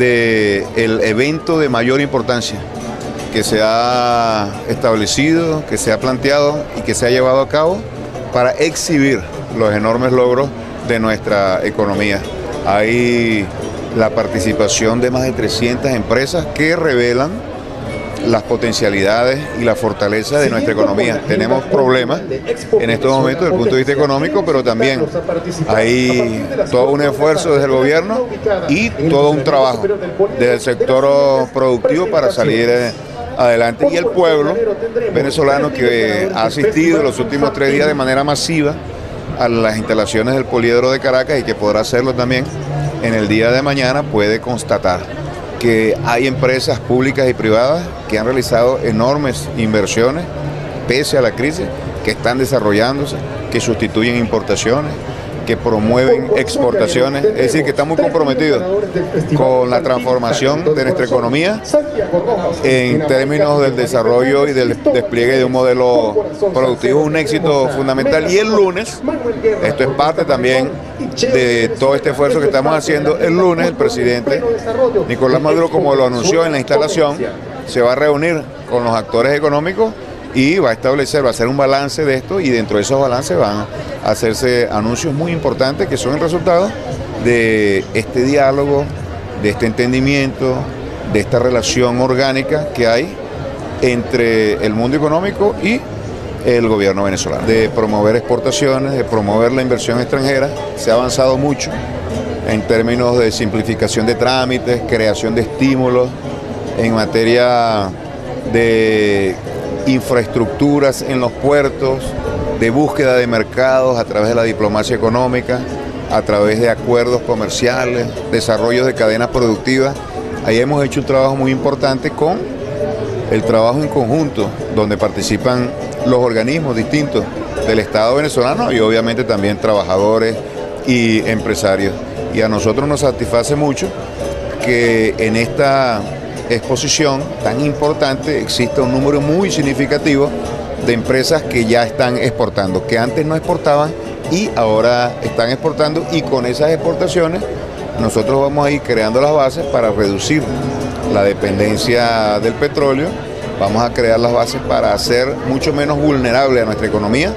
del evento de mayor importancia que se ha establecido, que se ha planteado y que se ha llevado a cabo para exhibir los enormes logros de nuestra economía. Hay la participación de más de 300 empresas que revelan las potencialidades y la fortaleza de nuestra economía. Tenemos problemas en estos momentos desde el punto de vista económico, pero también hay todo un esfuerzo desde el gobierno y todo un trabajo desde el sector productivo para salir eh, adelante. Y el pueblo venezolano que ha asistido los últimos tres días de manera masiva a las instalaciones del poliedro de Caracas y que podrá hacerlo también en el día de mañana puede constatar que hay empresas públicas y privadas que han realizado enormes inversiones pese a la crisis, que están desarrollándose, que sustituyen importaciones, que promueven exportaciones, es decir, que estamos comprometidos con la transformación de nuestra economía en términos del desarrollo y del despliegue de un modelo productivo, un éxito fundamental. Y el lunes, esto es parte también de todo este esfuerzo que estamos haciendo, el lunes el presidente Nicolás Maduro, como lo anunció en la instalación, se va a reunir con los actores económicos y va a establecer, va a hacer un balance de esto y dentro de esos balances van a hacerse anuncios muy importantes que son el resultado de este diálogo, de este entendimiento, de esta relación orgánica que hay entre el mundo económico y el gobierno venezolano. De promover exportaciones, de promover la inversión extranjera, se ha avanzado mucho en términos de simplificación de trámites, creación de estímulos en materia de infraestructuras en los puertos, de búsqueda de mercados a través de la diplomacia económica, a través de acuerdos comerciales, desarrollo de cadenas productivas. Ahí hemos hecho un trabajo muy importante con el trabajo en conjunto, donde participan los organismos distintos del Estado venezolano y obviamente también trabajadores y empresarios. Y a nosotros nos satisface mucho que en esta exposición tan importante existe un número muy significativo de empresas que ya están exportando, que antes no exportaban y ahora están exportando y con esas exportaciones nosotros vamos a ir creando las bases para reducir la dependencia del petróleo, vamos a crear las bases para hacer mucho menos vulnerable a nuestra economía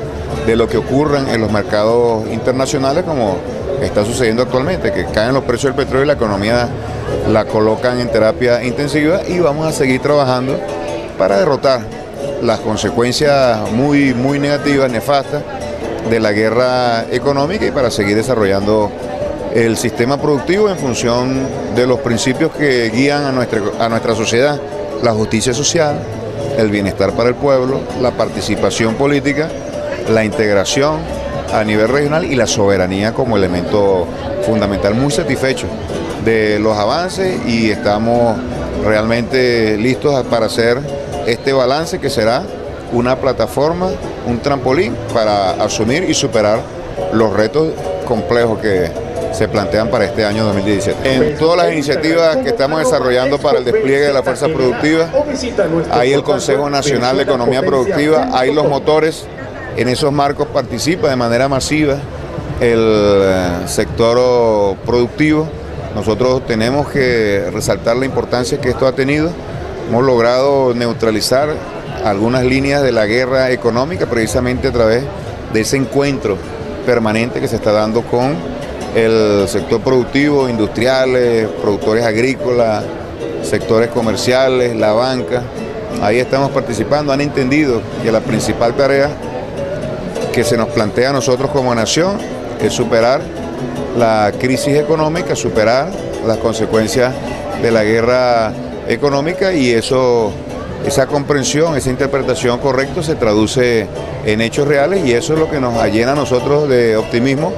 de lo que ocurran en los mercados internacionales como está sucediendo actualmente, que caen los precios del petróleo y la economía la colocan en terapia intensiva y vamos a seguir trabajando para derrotar las consecuencias muy, muy negativas, nefastas de la guerra económica y para seguir desarrollando el sistema productivo en función de los principios que guían a nuestra, a nuestra sociedad, la justicia social, el bienestar para el pueblo, la participación política, la integración a nivel regional y la soberanía como elemento fundamental. Muy satisfecho de los avances y estamos realmente listos para hacer este balance que será una plataforma, un trampolín para asumir y superar los retos complejos que se plantean para este año 2017. En todas las iniciativas que estamos desarrollando para el despliegue de la fuerza productiva, hay el Consejo Nacional de Economía Productiva, hay los motores, en esos marcos participa de manera masiva el eh, sector productivo. Nosotros tenemos que resaltar la importancia que esto ha tenido. Hemos logrado neutralizar algunas líneas de la guerra económica precisamente a través de ese encuentro permanente que se está dando con el sector productivo, industriales, productores agrícolas, sectores comerciales, la banca. Ahí estamos participando, han entendido que la principal tarea que se nos plantea a nosotros como nación es superar la crisis económica, superar las consecuencias de la guerra económica y eso, esa comprensión, esa interpretación correcta se traduce en hechos reales y eso es lo que nos llena a nosotros de optimismo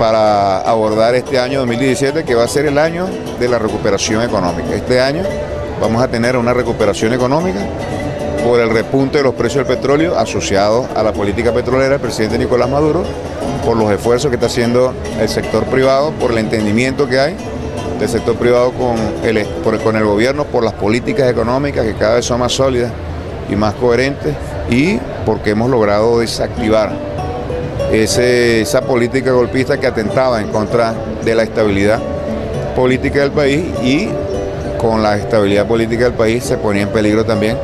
para abordar este año 2017 que va a ser el año de la recuperación económica. Este año vamos a tener una recuperación económica por el repunte de los precios del petróleo asociado a la política petrolera del presidente Nicolás Maduro, por los esfuerzos que está haciendo el sector privado, por el entendimiento que hay del sector privado con el, con el gobierno, por las políticas económicas que cada vez son más sólidas y más coherentes y porque hemos logrado desactivar esa política golpista que atentaba en contra de la estabilidad política del país y con la estabilidad política del país se ponía en peligro también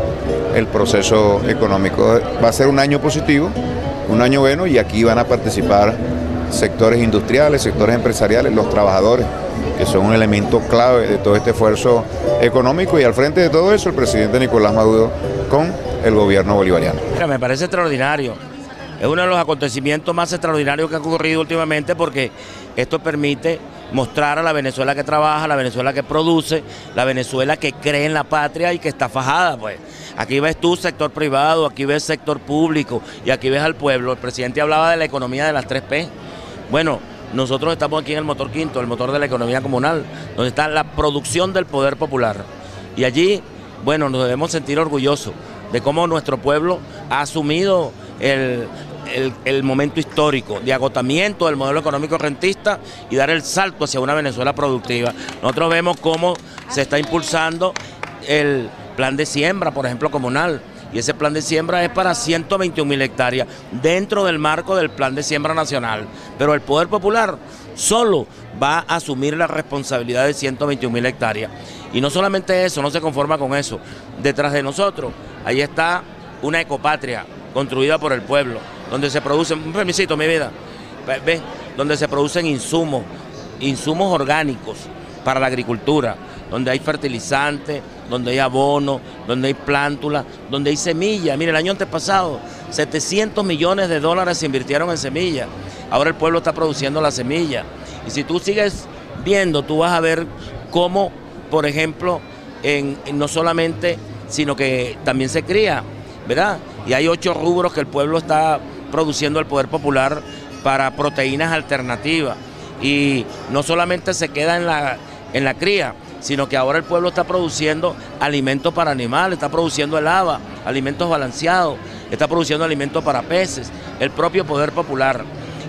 el proceso económico. Va a ser un año positivo, un año bueno y aquí van a participar sectores industriales, sectores empresariales, los trabajadores, que son un elemento clave de todo este esfuerzo económico y al frente de todo eso el presidente Nicolás Maduro con el gobierno bolivariano. me parece extraordinario. Es uno de los acontecimientos más extraordinarios que ha ocurrido últimamente porque esto permite mostrar a la Venezuela que trabaja, la Venezuela que produce, la Venezuela que cree en la patria y que está fajada, pues. Aquí ves tú sector privado, aquí ves sector público y aquí ves al pueblo. El presidente hablaba de la economía de las 3P. Bueno, nosotros estamos aquí en el motor quinto, el motor de la economía comunal, donde está la producción del poder popular. Y allí, bueno, nos debemos sentir orgullosos de cómo nuestro pueblo ha asumido el, el, momento histórico de agotamiento del modelo económico rentista y dar el salto hacia una Venezuela productiva. Nosotros vemos cómo se está impulsando el plan de siembra, por ejemplo, comunal. Y ese plan de siembra es para 121 mil hectáreas dentro del marco del plan de siembra nacional. Pero el Poder Popular solo va a asumir la responsabilidad de 121 mil hectáreas. Y no solamente eso, no se conforma con eso. Detrás de nosotros, ahí está una ecopatria construida por el pueblo donde se producen, un permisito mi vida, donde se producen insumos, insumos orgánicos para la agricultura, donde hay fertilizantes, donde hay abono, donde hay plántula, donde hay semillas. Mire, el año antepasado 700 millones de dólares se invirtieron en semillas. Ahora el pueblo está produciendo la semilla. Y si tú sigues viendo, tú vas a ver cómo, por ejemplo, en, no solamente, sino que también se cría, ¿verdad? Y hay ocho rubros que el pueblo está produciendo el Poder Popular para proteínas alternativas. Y no solamente se queda en la, en la cría, sino que ahora el pueblo está produciendo alimentos para animales, está produciendo el haba, alimentos balanceados, está produciendo alimentos para peces, el propio Poder Popular.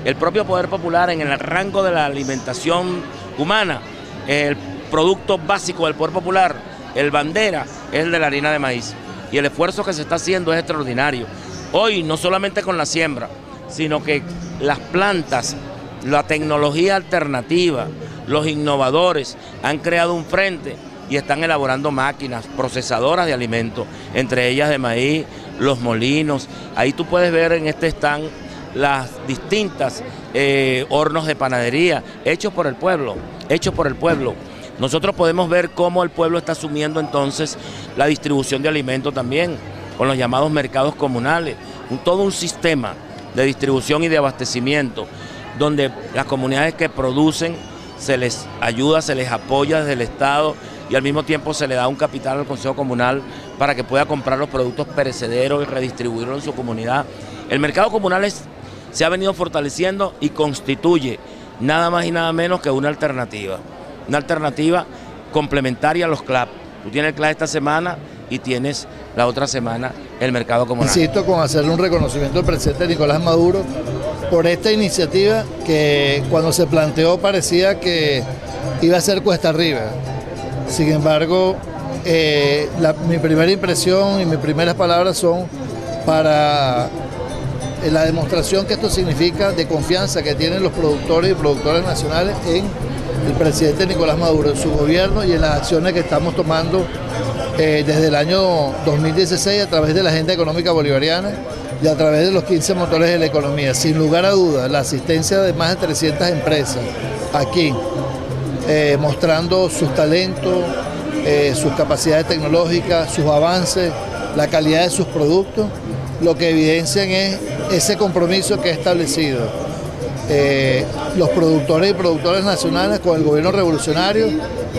El propio Poder Popular en el rango de la alimentación humana, el producto básico del Poder Popular, el bandera, es el de la harina de maíz. Y el esfuerzo que se está haciendo es extraordinario. Hoy no solamente con la siembra, sino que las plantas, la tecnología alternativa, los innovadores han creado un frente y están elaborando máquinas procesadoras de alimentos, entre ellas de maíz, los molinos. Ahí tú puedes ver en este stand las distintas eh, hornos de panadería hechos por el pueblo, hechos por el pueblo. Nosotros podemos ver cómo el pueblo está asumiendo entonces la distribución de alimentos también con los llamados mercados comunales, todo un sistema de distribución y de abastecimiento, donde las comunidades que producen se les ayuda, se les apoya desde el Estado y al mismo tiempo se le da un capital al Consejo Comunal para que pueda comprar los productos perecederos y redistribuirlos en su comunidad. El mercado comunal se ha venido fortaleciendo y constituye nada más y nada menos que una alternativa, una alternativa complementaria a los CLAP. Tú tienes el CLAP esta semana y tienes la otra semana el mercado comunal. Insisto con hacerle un reconocimiento al presidente Nicolás Maduro por esta iniciativa que cuando se planteó parecía que iba a ser cuesta arriba. Sin embargo, eh, mi primera impresión y mis primeras palabras son para eh, la demostración que esto significa de confianza que tienen los productores y productoras nacionales en el presidente Nicolás Maduro, en su gobierno y en las acciones que estamos tomando eh, desde el año 2016 a través de la Agenda Económica Bolivariana y a través de los 15 motores de la economía. Sin lugar a dudas, la asistencia de más de 300 empresas aquí, eh, mostrando sus talentos, eh, sus capacidades tecnológicas, sus avances, la calidad de sus productos, lo que evidencian es ese compromiso que ha establecido eh, los productores y productoras nacionales con el gobierno revolucionario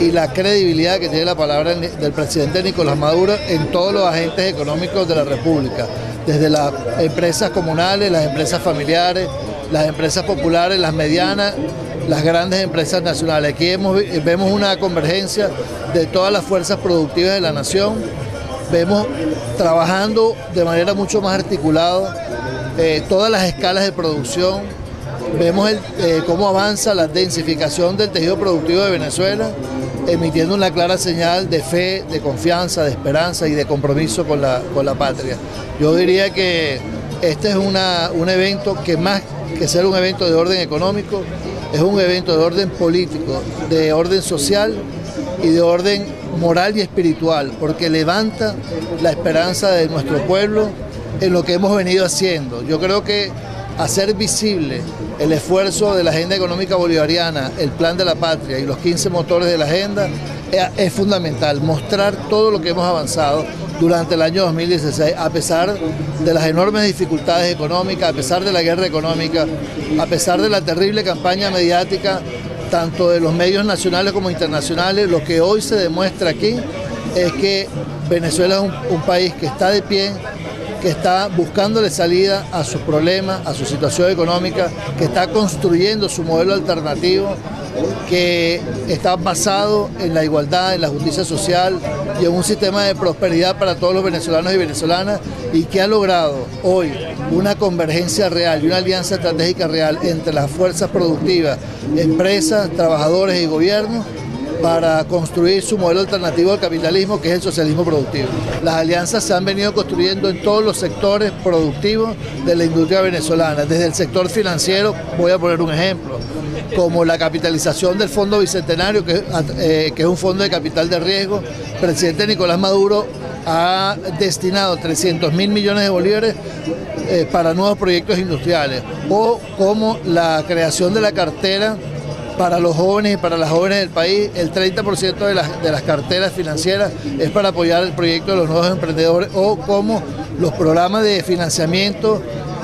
y la credibilidad que tiene la palabra del presidente Nicolás Maduro en todos los agentes económicos de la República, desde las empresas comunales, las empresas familiares, las empresas populares, las medianas, las grandes empresas nacionales. Aquí vemos una convergencia de todas las fuerzas productivas de la nación, vemos trabajando de manera mucho más articulada eh, todas las escalas de producción, Vemos eh, cómo avanza la densificación del tejido productivo de Venezuela, emitiendo una clara señal de fe, de confianza, de esperanza y de compromiso con la, con la patria. Yo diría que este es una, un evento que más que ser un evento de orden económico, es un evento de orden político, de orden social y de orden moral y espiritual, porque levanta la esperanza de nuestro pueblo en lo que hemos venido haciendo. Yo creo que hacer visible el esfuerzo de la agenda económica bolivariana, el plan de la patria y los 15 motores de la agenda es fundamental, mostrar todo lo que hemos avanzado durante el año 2016, a pesar de las enormes dificultades económicas, a pesar de la guerra económica, a pesar de la terrible campaña mediática, tanto de los medios nacionales como internacionales, lo que hoy se demuestra aquí es que Venezuela es un, un país que está de pie, que está buscándole salida a sus problemas, a su situación económica, que está construyendo su modelo alternativo, que está basado en la igualdad, en la justicia social y en un sistema de prosperidad para todos los venezolanos y venezolanas y que ha logrado hoy una convergencia real y una alianza estratégica real entre las fuerzas productivas, empresas, trabajadores y gobiernos para construir su modelo alternativo al capitalismo, que es el socialismo productivo. Las alianzas se han venido construyendo en todos los sectores productivos de la industria venezolana, desde el sector financiero, voy a poner un ejemplo, como la capitalización del Fondo Bicentenario, que, eh, es un fondo de capital de riesgo. Presidente Nicolás Maduro ha destinado 300 mil millones de bolívares eh, para nuevos proyectos industriales, o como la creación de la cartera para los jóvenes y para las jóvenes del país, el 30% de las, de las carteras financieras es para apoyar el proyecto de los nuevos emprendedores o como los programas de financiamiento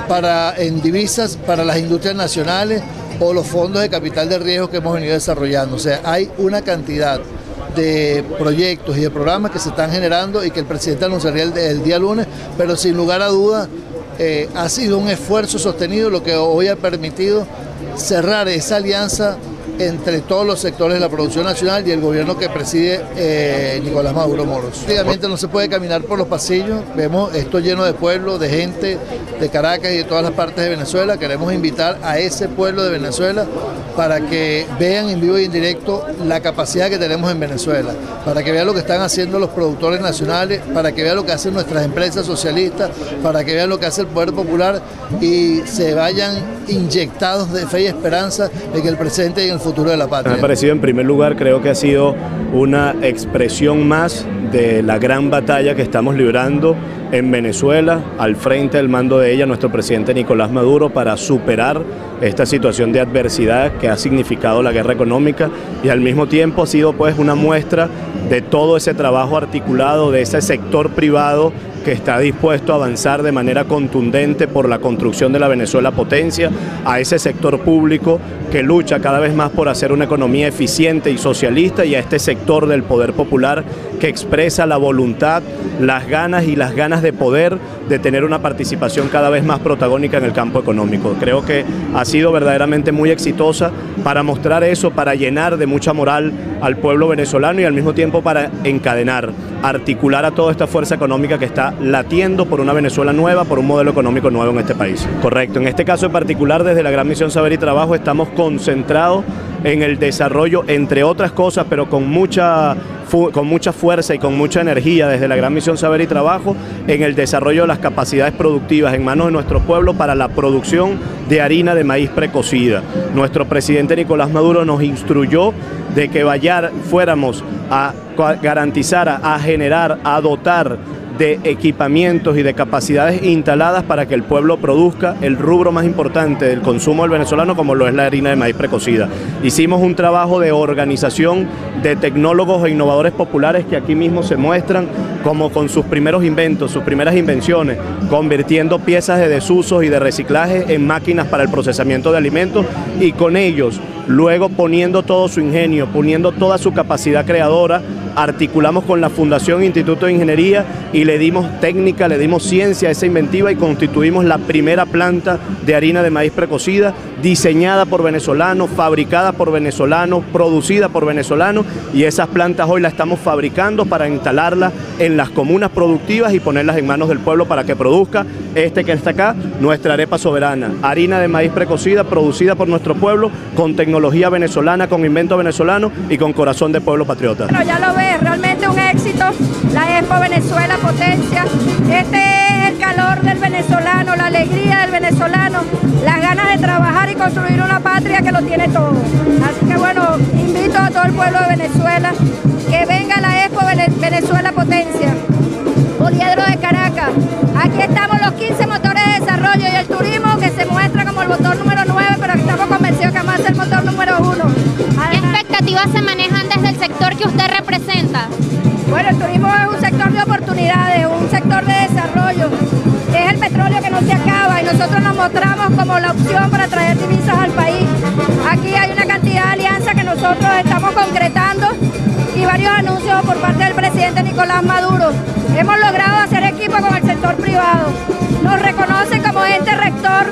para, en divisas para las industrias nacionales o los fondos de capital de riesgo que hemos venido desarrollando. O sea, hay una cantidad de proyectos y de programas que se están generando y que el presidente anunciaría el, día lunes, pero sin lugar a dudas eh, ha sido un esfuerzo sostenido lo que hoy ha permitido cerrar esa alianza entre todos los sectores de la producción nacional y el gobierno que preside eh, Nicolás Maduro Moros. Obviamente no se puede caminar por los pasillos, vemos esto lleno de pueblo, de gente de Caracas y de todas las partes de Venezuela. Queremos invitar a ese pueblo de Venezuela para que vean en vivo y en directo la capacidad que tenemos en Venezuela, para que vean lo que están haciendo los productores nacionales, para que vean lo que hacen nuestras empresas socialistas, para que vean lo que hace el Poder Popular y se vayan inyectados de fe y esperanza de que el presente y el Me ha parecido en primer lugar, creo que ha sido una expresión más de la gran batalla que estamos librando en Venezuela, al frente del mando de ella, nuestro presidente Nicolás Maduro, para superar esta situación de adversidad que ha significado la guerra económica y al mismo tiempo ha sido pues una muestra de todo ese trabajo articulado de ese sector privado que está dispuesto a avanzar de manera contundente por la construcción de la Venezuela potencia, a ese sector público que lucha cada vez más por hacer una economía eficiente y socialista y a este sector del poder popular que expresa la voluntad, las ganas y las ganas de poder de tener una participación cada vez más protagónica en el campo económico. Creo que ha sido verdaderamente muy exitosa para mostrar eso, para llenar de mucha moral al pueblo venezolano y al mismo tiempo para encadenar, articular a toda esta fuerza económica que está latiendo por una Venezuela nueva, por un modelo económico nuevo en este país. Correcto, en este caso en particular desde la Gran Misión Saber y Trabajo estamos concentrados en el desarrollo, entre otras cosas, pero con mucha con mucha fuerza y con mucha energía desde la Gran Misión Saber y Trabajo en el desarrollo de las capacidades productivas en manos de nuestro pueblo para la producción de harina de maíz precocida. Nuestro presidente Nicolás Maduro nos instruyó de que vayar, fuéramos a garantizar, a generar, a dotar de equipamientos y de capacidades instaladas para que el pueblo produzca el rubro más importante del consumo del venezolano como lo es la harina de maíz precocida. Hicimos un trabajo de organización de tecnólogos e innovadores populares que aquí mismo se muestran como con sus primeros inventos, sus primeras invenciones, convirtiendo piezas de desusos y de reciclaje en máquinas para el procesamiento de alimentos y con ellos luego poniendo todo su ingenio, poniendo toda su capacidad creadora, articulamos con la Fundación Instituto de Ingeniería y le dimos técnica, le dimos ciencia a esa inventiva y constituimos la primera planta de harina de maíz precocida, diseñada por venezolanos, fabricada por venezolanos, producida por venezolanos y esas plantas hoy las estamos fabricando para instalarlas en las comunas productivas y ponerlas en manos del pueblo para que produzca este que está acá, nuestra arepa soberana, harina de maíz precocida producida por nuestro pueblo con tecnología venezolana, con invento venezolano y con corazón de pueblo patriota. Bueno, ya lo realmente un éxito, la Expo Venezuela Potencia. Este es el calor del venezolano, la alegría del venezolano, las ganas de trabajar y construir una patria que lo tiene todo. Así que bueno, invito a todo el pueblo de Venezuela Bueno, el turismo es un sector de oportunidades, un sector de desarrollo. Es el petróleo que no se acaba y nosotros nos mostramos como la opción para traer divisas al país. Aquí hay una cantidad de alianzas que nosotros estamos concretando y varios anuncios por parte del presidente Nicolás Maduro. Hemos logrado hacer equipo con el sector privado. Nos reconocen como ente rector,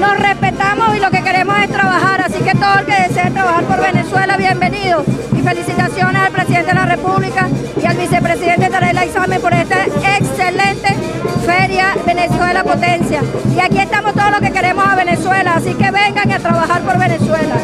nos respetamos y lo que queremos es trabajar, así que todo el que desee trabajar por Venezuela, bienvenido. Y felicitaciones al presidente de la República y al vicepresidente Tarela Examen por esta excelente feria Venezuela Potencia. Y aquí estamos todos los que queremos a Venezuela, así que vengan a trabajar por Venezuela.